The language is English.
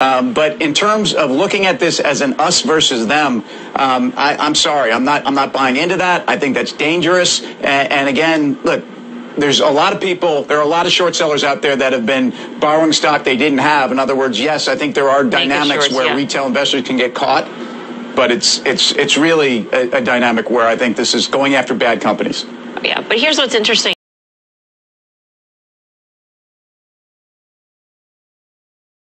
Um, but in terms of looking at this as an us versus them, um, I'm sorry, I'm not. I'm not buying into that. I think that's dangerous. And, and again, look, there's a lot of people, there are a lot of short sellers out there that have been borrowing stock they didn't have. In other words, yes, I think there are dynamics shorts, where yeah. retail investors can get caught, but it's it's it's really a, a dynamic where I think this is going after bad companies. Yeah, but here's what's interesting.